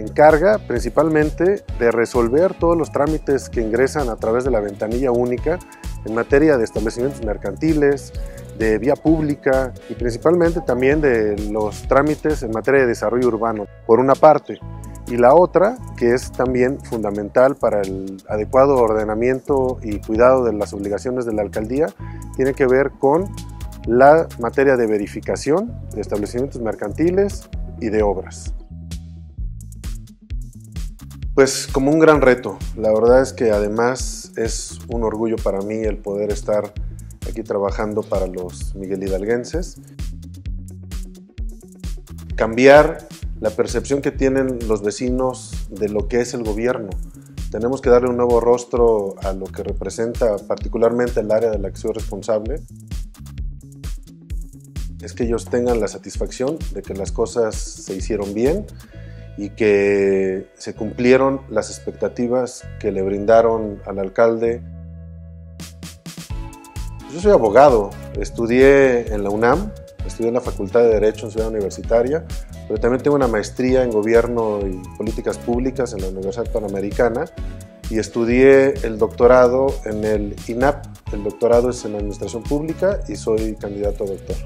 encarga principalmente de resolver todos los trámites que ingresan a través de la ventanilla única en materia de establecimientos mercantiles, de vía pública y principalmente también de los trámites en materia de desarrollo urbano, por una parte. Y la otra, que es también fundamental para el adecuado ordenamiento y cuidado de las obligaciones de la alcaldía, tiene que ver con la materia de verificación de establecimientos mercantiles y de obras. Pues como un gran reto, la verdad es que además es un orgullo para mí el poder estar aquí trabajando para los Miguel Hidalguenses. Cambiar la percepción que tienen los vecinos de lo que es el gobierno. Tenemos que darle un nuevo rostro a lo que representa particularmente el área de la acción responsable. Es que ellos tengan la satisfacción de que las cosas se hicieron bien y que se cumplieron las expectativas que le brindaron al alcalde. Yo soy abogado, estudié en la UNAM, estudié en la Facultad de Derecho en Ciudad Universitaria, pero también tengo una maestría en Gobierno y Políticas Públicas en la Universidad Panamericana y estudié el doctorado en el INAP. El doctorado es en Administración Pública y soy candidato a doctor.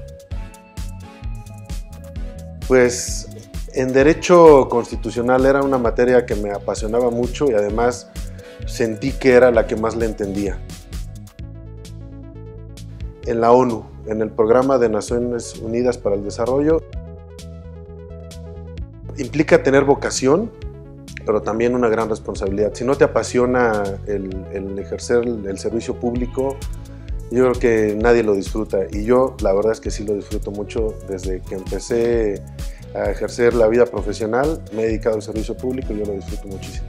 Pues en Derecho Constitucional era una materia que me apasionaba mucho y además sentí que era la que más le entendía. En la ONU, en el Programa de Naciones Unidas para el Desarrollo, implica tener vocación, pero también una gran responsabilidad. Si no te apasiona el, ejercer el servicio público, yo creo que nadie lo disfruta. Y yo la verdad es que sí lo disfruto mucho desde que empecé a ejercer la vida profesional, me he dedicado al servicio público y yo lo disfruto muchísimo.